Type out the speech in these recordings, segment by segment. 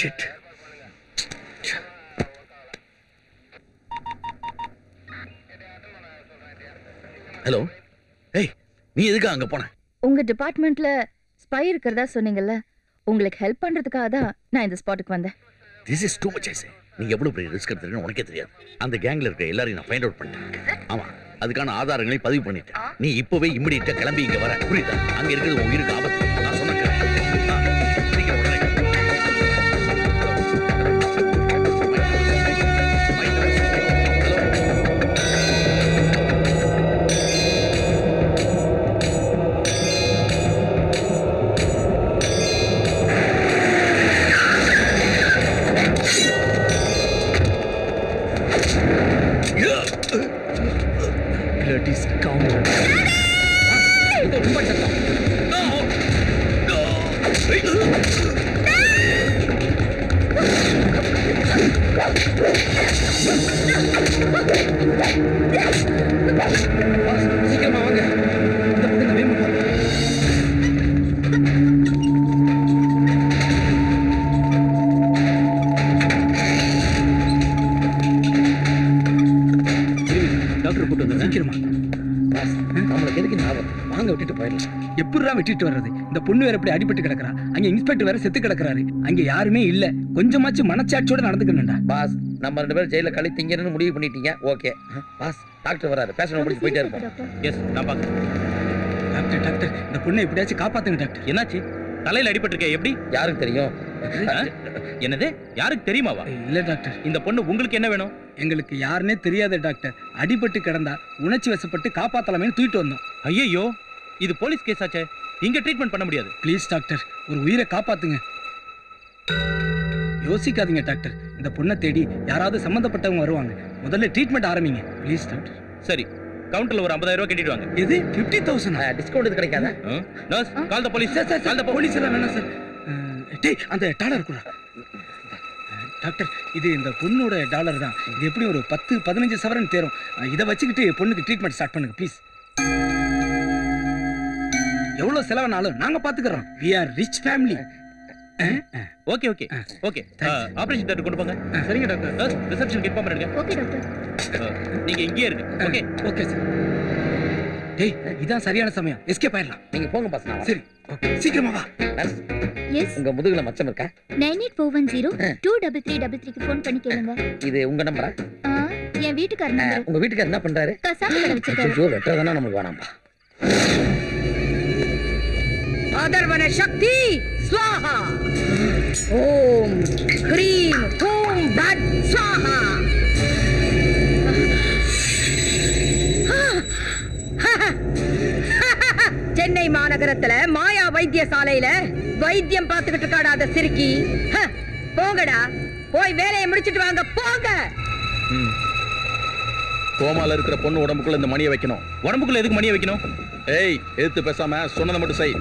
Shit hello ஏய் நீ எதுக்கு அங்க போன? உங்க டிபார்ட்மெண்ட்ல ஸ்பை இருக்கிறதா சொன்னீங்கல்ல உங்களுக்கு ஹெல்ப் பண்றதுக்காக தான் நான் இந்த ஸ்பாட்டுக்கு வந்தேன். திஸ் இஸ் டூ மச் ஐசே நீ எவ்வளவு பெரிய ரிஸ்க் எடுத்துருக்கன்னு உனக்கே தெரியாது. அந்த கேங்ல இருக்க எல்லாரையும் நான் ஃபைண்ட் அவுட் பண்ணிட்டேன். ஆமா அதுக்கான ஆதாரங்களை பதிவு பண்ணிட்டேன். நீ இப்பவே இம்மிடியா கிளம்பி இங்க வர. புரியுதா? அங்க இருக்கிறது உன் உயிருக்கு ஆபத்து. டாக்டர் கூட்டு வந்து சீக்கிரமா. நம்மளுக்கு எதுக்கு ஞாபகம் வாங்க விட்டுட்டு போயிடலாம். எப்படிடா வெட்டிட்டு வர்றது? இந்த பொண்ணு வேற இப்படி அடிபட்டு கிடக்குறா. அங்க இன்ஸ்பெக்டர் வேற செத்து கிடக்குறாரு. அங்க யாருமே இல்ல. கொஞ்சமாச்சும் மனச்சாட்சியோட நடந்துக்கணும்டா. பாஸ் நம்ம ரெண்டு பேரும் ஜெயில கழி திங்கன்னு முடிவு பண்ணிட்டீங்க. ஓகே பாஸ் டாக்டர் வராரு. பேசணும் முடிச்சு போயிட்டே இருப்போம். எஸ் நான் பாக்குறேன் டாக்டர் டாக்டர் இந்த பொண்ணை எப்படியாச்சும் காப்பாத்துங்க டாக்டர் என்னாச்சு? தலையில அடிபட்டிருக்கே எப்படி? யாருக்கு தெரியும்? என்னது? யாருக்கு தெரியுமாவா? இல்ல டாக்டர். இந்த பொண்ணு உங்களுக்கு என்ன வேணும்? எங்களுக்கு யாருன்னே தெரியாத டாக்டர். அடிபட்டு கிடந்தா உணர்ச்சி வசப்பட்டு காப்பாத்தலாமேன்னு தூக்கிட்டு வந்தோம். ஐயோ இது போலீஸ் கேஸ் ஆச்சே இங்க ட்ரீட்மெண்ட் பண்ண முடியாது. ப்ளீஸ் டாக்டர் ஒரு உயிரை காப்பாத்துங்க. யோசிக்காதீங்க டாக்டர். இந்த பொண்ணை தேடி யாராவது சம்மந்தப்பட்டவங்க வருவாங்க. முதல்ல ட்ரீட்மெண்ட் ஆரம்பிங்க. Please doctor. சரி கவுண்டர்ல ஒரு 50000 ரூபாய் கட்டிட்டு வாங்க. எது? ஃபிஃப்டி தௌசண்ட் டிஸ்கவுண்ட் இது கிடைக்காத? Nurse call the police call the police எல்லாம் வேணாம் சார். டேய் அந்த டாலர் கூட. டாக்டர் இது இந்த பொண்ணோட டாலர் தான். இது எப்படி ஒரு பத்து பதினஞ்சு சவரன் தேரும்? இதை வச்சுக்கிட்டு பொண்ணுக்கு ட்ரீட்மெண்ட் ஸ்டார்ட் பண்ணுங்க ப்ளீஸ் எவ்வளவு செலவானாலும் நாங்க பாத்துக்கிறோம். We are rich family okay okay okay. Operation theatre கொண்டு போங்க. சரிங்க டாக்டர். ரிசப்ஷன் இன்ஃபார்ம் பண்ணுங்க ஓகே டாக்டர். நீங்க இங்கேயே இருங்க. ஓகே. ஓகே சார் டேய் இதான் சரியான சமயம். எஸ்கேப் ஆயிடலாம். நீங்க போங்க பாஸ் நான். சரி. ஓகே சீக்கிரமா வா. நர்ஸ், எஸ் உங்க முதுகுல மச்சம் இருக்கா? Nine eight four one zero two double three double த்ரீக்கு ஃபோன் பண்ணி கேளுங்க. இது உங்க நம்பரா ஆ, என் வீட்டுக்கார நம்பர் உங்க வீட்டுக்கு என்ன பண்றாரு? கசாப்பு கடை வச்சிருக்காரு. ஐயோ வெட்டுறதுனா நமக்கு வேணாம்பா அதர்வன சக்தி ஸ்வாஹா. ஓம் ஹ்ரீம் ஹூம் பட் வைத்தியசாலையில வைத்தியம் பார்த்துக்கிட்டு இருக்காடா அந்த சிறுக்கி. ஹ, போங்கடா. போய் வேலையை முடிச்சிட்டு வாங்க போங்க. கோமால இருக்கிற பொண்ணு உடம்புக்குள்ள இந்த மணியை வைக்கணும். உடம்புக்குள்ள எதுக்கு மணியை வைக்கணும்? ஏய் எதிர்த்து பேசாம சொன்னதை மட்டும் செய்.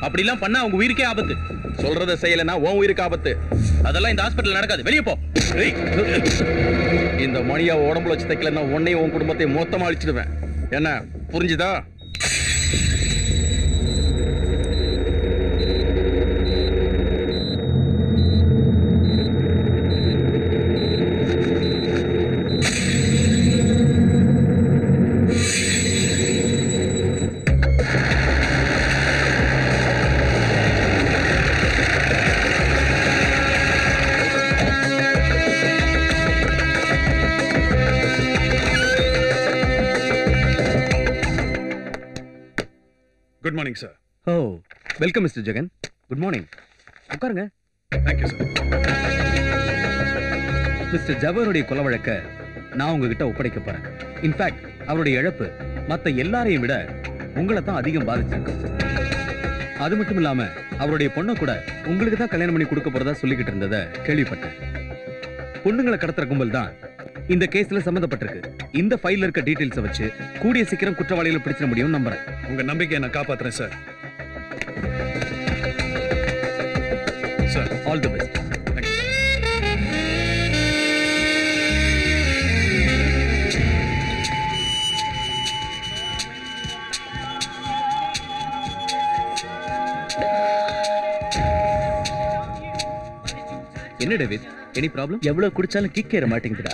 அப்படிலாம் பண்ணா அவங்க உயிருக்கே ஆபத்து. சொல்றதை செய்யலன்னா உன் உயிருக்கு ஆபத்து. அதெல்லாம் இந்த ஹாஸ்பிட்டல் நடக்காது. வெளியே போ. ஏய், இந்த மணியை உடம்புல வச்சு தைக்கலன்னா உன்னையும் உன் குடும்பத்தையும் மொத்தமா அழிச்சிடுவேன். என்ன புரிஞ்சுதா? Good morning sir oh welcome mister Jagan good morning உட்காருங்க. தேங்க்யூ சார் மிஸ்டர் ஜவஹருடைய கொலை வழக்க நான் உங்ககிட்ட ஒப்படைக்க போறேன். இன்ஃபேக்ட் அவருடைய இழப்பு மத்த எல்லாரையும் விட உங்களை தான் அதிகம் பாதிச்சிருக்கு. அது மட்டும் இல்லாம அவருடைய பொண்ணை கூட உங்களுக்கு தான் கல்யாணம் பண்ணி கொடுக்க போறதா சொல்லிக்கிட்டு இருந்ததை கேள்விப்பட்டேன். பொண்ணுங்களை கடத்துற கும்பல் தான் இந்த கேஸ்ல சம்மந்தப்பட்டிருக்கு இந்த ஃபைல்ல இருக்க டீடைல்ஸை வச்சு கூடிய சீக்கிரம் குற்றவாளிகளை பிடிச்சிட முடியும் நம்புறேன். உங்க நம்பிக்கையை நான் காப்பாத்துறேன் sir sir all the best என்ன டேவிட்? எனி ப்ராப்ளம் எவ்வளவு குடிச்சாலும் கிக் ஏற மாட்டேங்குதுடா.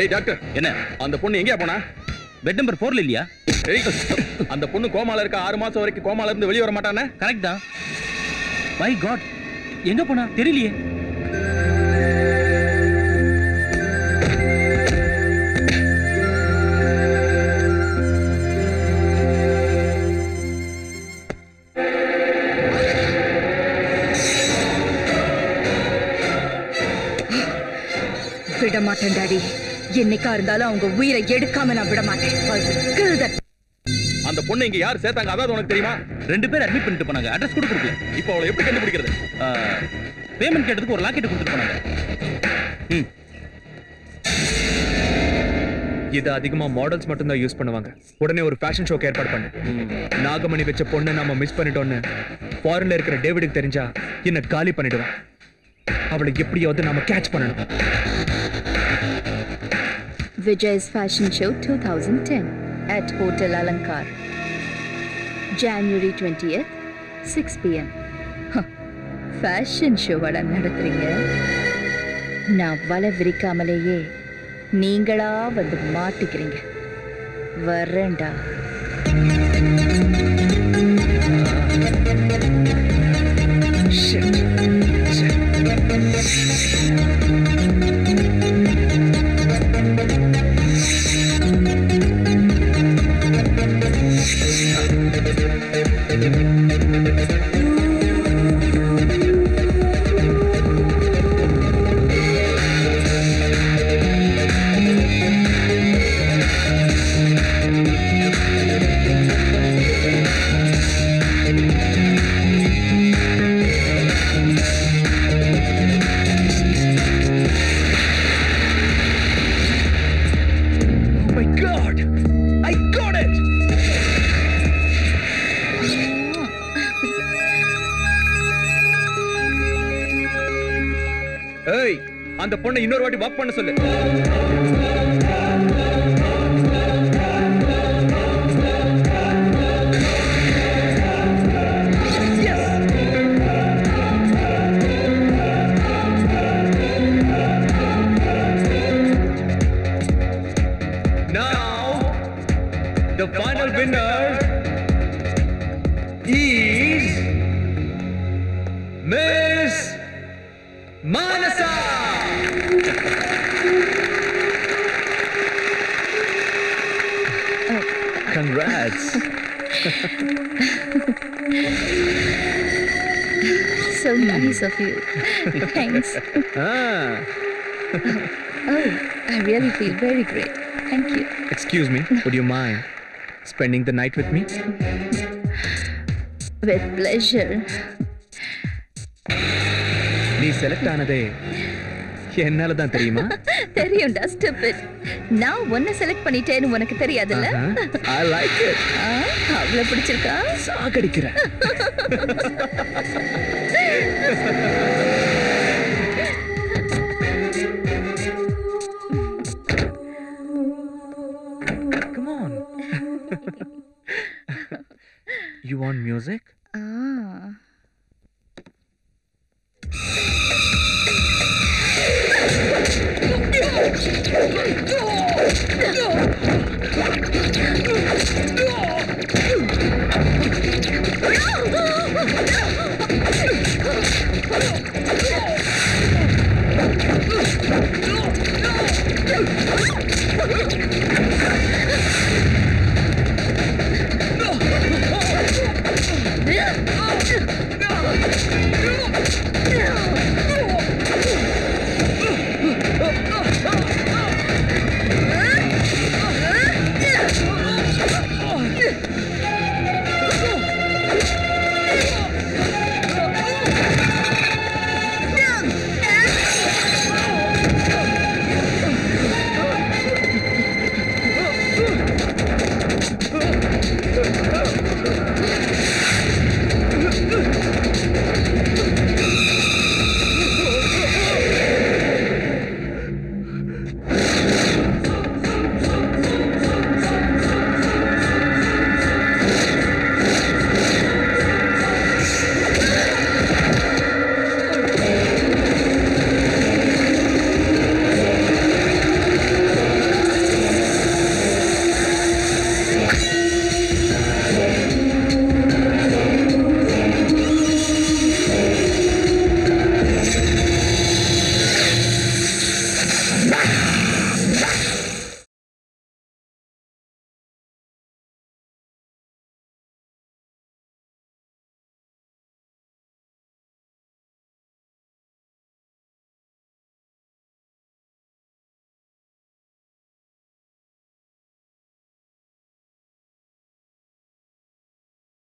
ஏய் டாக்டர். என்ன? அந்த பொண்ணு எங்கேயா போனா? பெட் நம்பர் ஃபோர்ல இல்லையா? ஏய் அந்த பொண்ணு கோமால இருக்க? ஆறு மாசம் வரைக்கும் கோமால இருந்து வெளியே வர மாட்டானே? கரெக்ட் தான் மை காட் எங்க போனா? தெரியலையே. விட மாட்டேன் டாடி. என்னைக்கா இருந்தாலும் அவங்க உயிரை எடுக்காம நான் விட மாட்டேன். அந்த பொண்ணு இங்க யார் சேர்த்தாங்க? அதாவது உனக்கு தெரியுமா? ரெண்டு பேர் அட்மிட் பண்ணிட்டு போனாங்க. அட்ரஸ் கூட கொடுக்கல. இப்போ அவளை எப்படி கண்டுபிடிக்கிறது? பேமெண்ட் கேட்டதுக்கு ஒரு லாக்கெட் கொடுத்துட்டு போனாங்க. ம். இது அதிகமா மாடல்ஸ் மட்டும் தான் யூஸ் பண்ணுவாங்க. உடனே ஒரு ஃபேஷன் ஷோக்கு ஏற்பாடு பண்ணு. நாகமணி வச்ச பொண்ணை நம்ம மிஸ் பண்ணிட்டோம்னு ஃபாரின்ல இருக்கிற டேவிடுக்கு தெரிஞ்சா என்ன காலி பண்ணிடுவான். அவளை எப்படியாவது நாம கேட்ச் பண்ணணும். Vijay's Fashion Show 2010 at Hotel Alankar. January 20th, 6 p.m. Fashion ஷோவடா நடத்துறீங்க நான் வலை விரிக்காமலேயே நீங்களா வந்து மாட்டிக்கிறீங்க வரேன்டா Shit. அந்த பொண்ணை இன்னொரு வாட்டி வாக் பண்ண சொல்லு Now, the final winner is Miss Manasa. Congrats. So nice of you. Thanks. Ah, Oh, I really feel very great. Thank you. excuse me, would you mind spending the night with me? With pleasure. நீ select ஆனதே என்னால தான் தெரியுமா தெரியும்டா stupid. நான் உன்னை select பண்ணிட்டேன்னு உனக்கு தெரியாதுல்ல ஐ லைக் இட் அவ்வளவு பிடிச்சிருக்கா சாகடிக்கிறேன் Come on. you want music? Oh, told me! No! No!